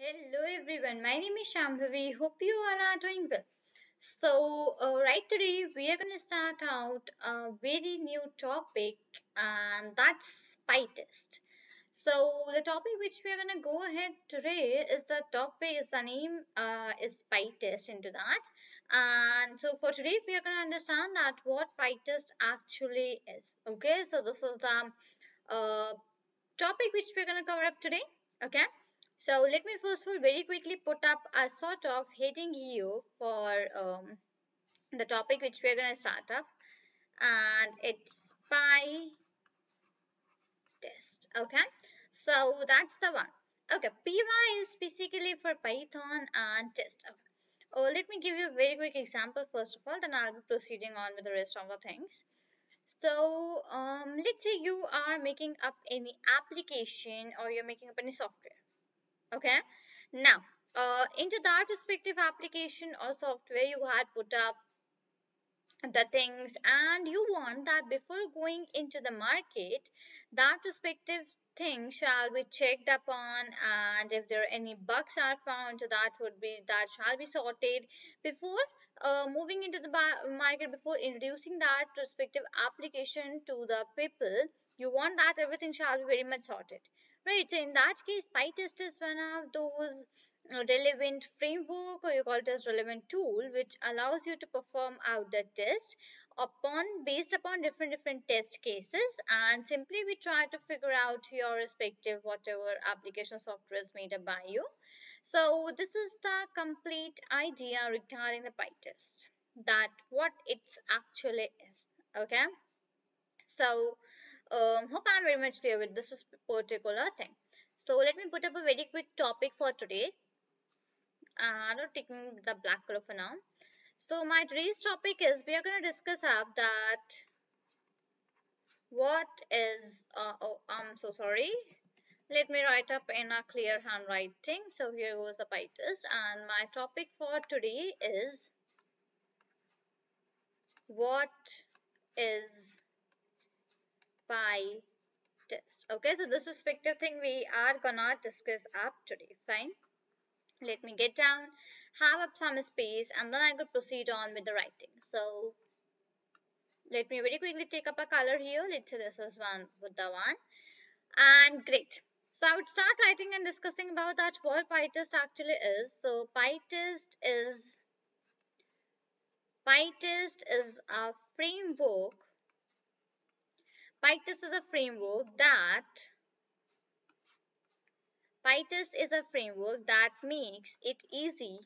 Hello everyone, my name is Shambhavi. Hope you all are doing well. So, uh, right today we are going to start out a very new topic, and that's spy test. So, the topic which we are going to go ahead today is the topic is the name uh, is spy test into that. And so, for today we are going to understand that what spy test actually is. Okay, so this is the uh, topic which we're going to cover up today. Okay. So let me first of all very quickly put up a sort of heading here for um, the topic which we're going to start up and it's spy test okay? So that's the one. Okay py is basically for python and test. Oh let me give you a very quick example first of all then i'll be proceeding on with the rest of the things. So um, let's say you are making up any application or you're making up any software okay? Now uh, into that respective application or software you had put up the things and you want that before going into the market that respective thing shall be checked upon and if there are any bugs are found that would be that shall be sorted before uh, moving into the market before introducing that respective application to the people. You want that everything shall be very much sorted right so in that case pytest is one of those uh, relevant framework or you call it as relevant tool which allows you to perform out the test upon based upon different different test cases and simply we try to figure out your respective whatever application software is made up by you. So this is the complete idea regarding the PyTest that what it's actually is okay? So um, hope I'm very much clear with this particular thing so let me put up a very quick topic for today uh, not taking the black color for now. So my today's topic is we are going to discuss up that what is uh, oh I'm so sorry. Let me write up in a clear handwriting. So here goes the PyTest and my topic for today is what is PyTest. Okay, so this respective thing we are gonna discuss up today. Fine. Let me get down have up some space and then I could proceed on with the writing. So let me very quickly take up a color here. Let's say this is one the one. And great. So I would start writing and discussing about that what PyTest actually is. So PyTest is PyTest is a framework PyTest is a framework that PyTest is a framework that makes it easy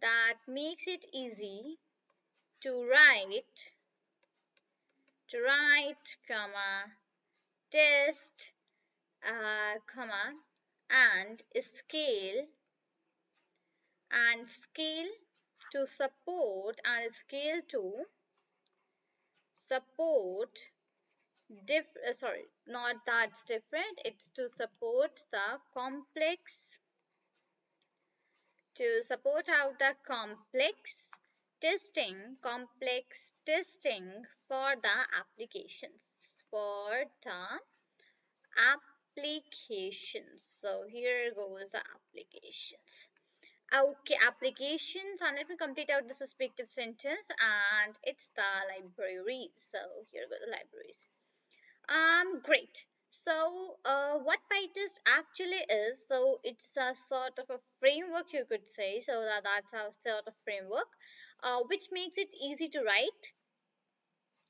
that makes it easy to write to write comma test uh, comma and scale and scale to support and scale to support diff uh, sorry not that's different. It's to support the complex to support out the complex testing complex testing for the applications for the applications. So here goes the applications okay applications and let me complete out this respective sentence and it's the libraries so here go the libraries um, great. So, uh, what PyTest actually is, so it's a sort of a framework you could say. So that, that's a sort of framework, uh, which makes it easy to write,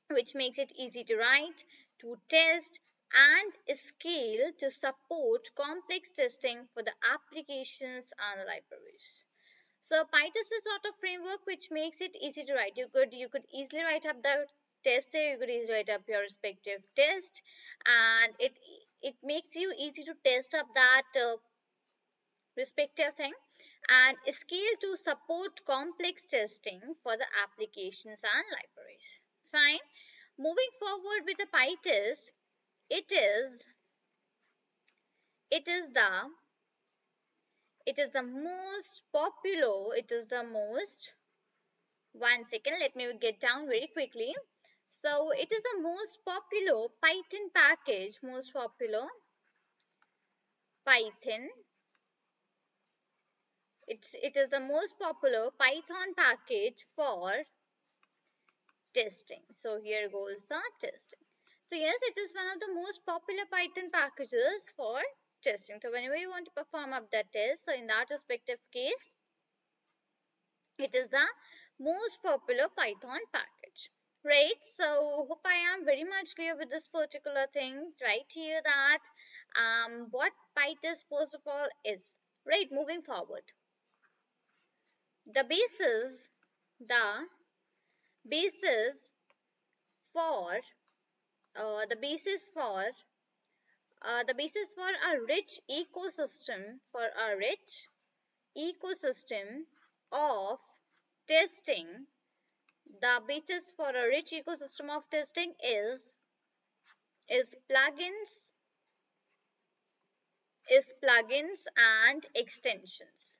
which makes it easy to write, to test, and scale to support complex testing for the applications and libraries. So PyTest is sort of framework which makes it easy to write. You could you could easily write up the test there you could easily write up your respective test and it it makes you easy to test up that uh, respective thing and scale to support complex testing for the applications and libraries fine moving forward with the pytest it is it is the it is the most popular it is the most one second let me get down very quickly. So it is the most popular Python package, most popular Python. It's it is the most popular python package for testing. So here goes the testing so yes it is one of the most popular python packages for testing. So whenever you want to perform up that test so in that respective case it is the most popular python package right? So hope i am very much clear with this particular thing right here that um what pytest first of all is right? Moving forward. The basis the basis for uh, the basis for uh, the basis for a rich ecosystem for a rich ecosystem of testing the basis for a rich ecosystem of testing is is plugins is plugins and extensions.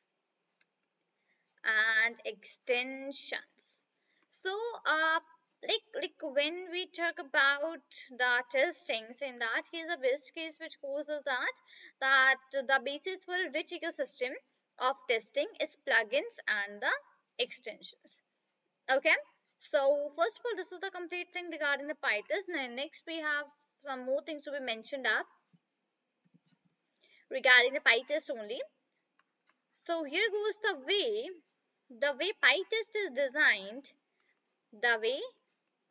And extensions. So uh like like when we talk about the testing so in that case the best case which goes is that that the basis for a rich ecosystem of testing is plugins and the extensions. Okay? So first of all this is the complete thing regarding the pytest. Now next we have some more things to be mentioned up regarding the pytest only. So here goes the way. The way pytest is designed the way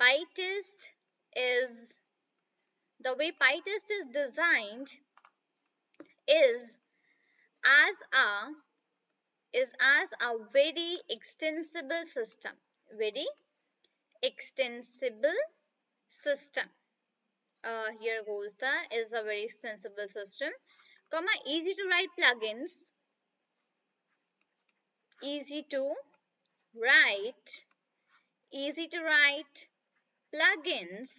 pytest is the way pytest is designed is as a is as a very extensible system very extensible system. Uh, here goes the is a very extensible system. Comma easy to write plugins. Easy to write easy to write plugins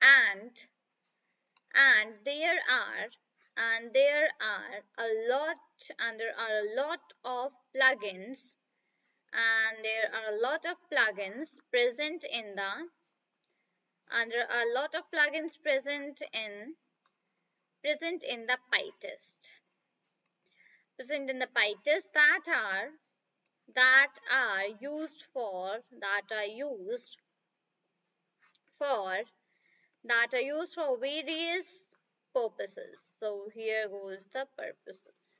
and and there are and there are a lot and there are a lot of plugins and there are a lot of plugins present in the and there are a lot of plugins present in present in the pytest. Present in the pytest that are that are used for that are used for that are used for various purposes. So here goes the purposes.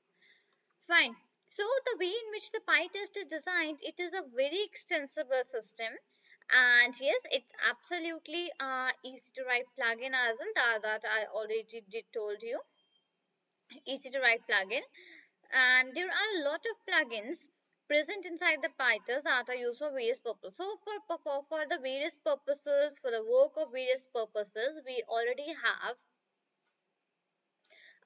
Fine. So the way in which the pytest is designed it is a very extensible system. And yes it's absolutely uh, easy to write plugin as well. That, that i already did told you. Easy to write plugin. And there are a lot of plugins present inside the pytest that are used for various purposes so for, for for the various purposes for the work of various purposes we already have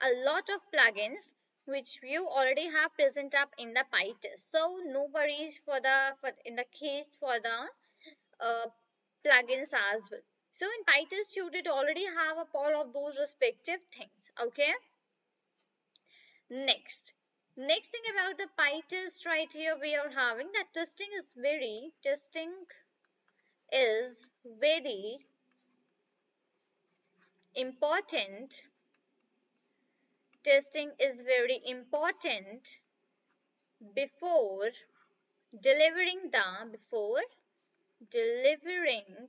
a lot of plugins which you already have present up in the pytest so no worries for the for in the case for the uh, plugins as well. So in pytest you did already have a all of those respective things okay? Next next thing about the pytest right here we are having that testing is very testing is very important. Testing is very important before delivering the before delivering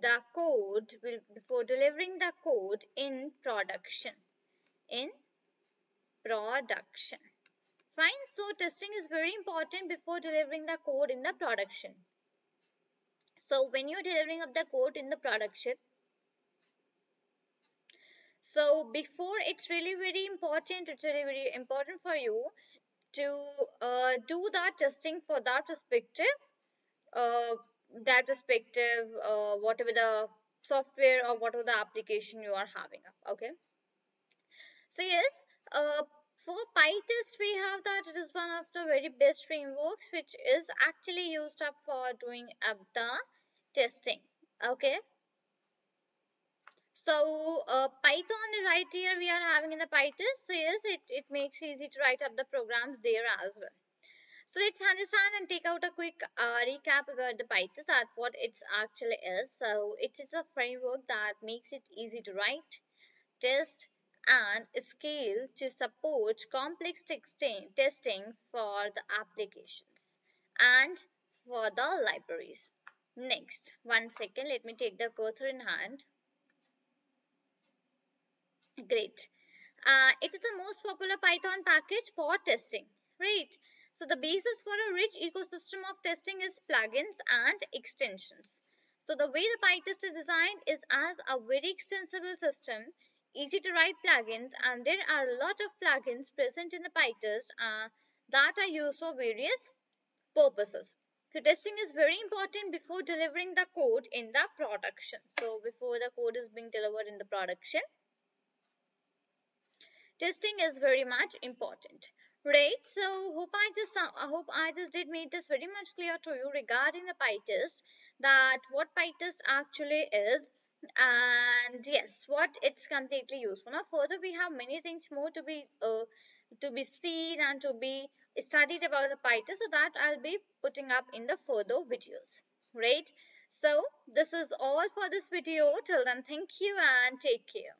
the code before delivering the code in production in production. Fine so testing is very important before delivering the code in the production. So when you're delivering up the code in the production so before it's really very important it's really very important for you to uh, do that testing for that respective uh, that respective uh, whatever the software or whatever the application you are having up, okay? So yes uh, for pytest we have that it is one of the very best frameworks which is actually used up for doing up the testing okay so uh, Python right here we are having in the PyTest. So yes, it, it makes easy to write up the programs there as well. So let's understand and take out a quick uh, recap about the PyTest at what it actually is. So it is a framework that makes it easy to write, test and scale to support complex testing, for the applications and for the libraries. Next, one second, let me take the cursor in hand. Great. Uh, it is the most popular Python package for testing, right? So the basis for a rich ecosystem of testing is plugins and extensions. So the way the PyTest is designed is as a very extensible system, easy to write plugins, and there are a lot of plugins present in the PyTest uh, that are used for various purposes. So testing is very important before delivering the code in the production. So before the code is being delivered in the production, testing is very much important right so hope i just i uh, hope i just did make this very much clear to you regarding the pytest that what pytest actually is and yes what it's completely useful. Now further we have many things more to be uh, to be seen and to be studied about the pytest so that i'll be putting up in the further videos. Right? So this is all for this video. Till then thank you and take care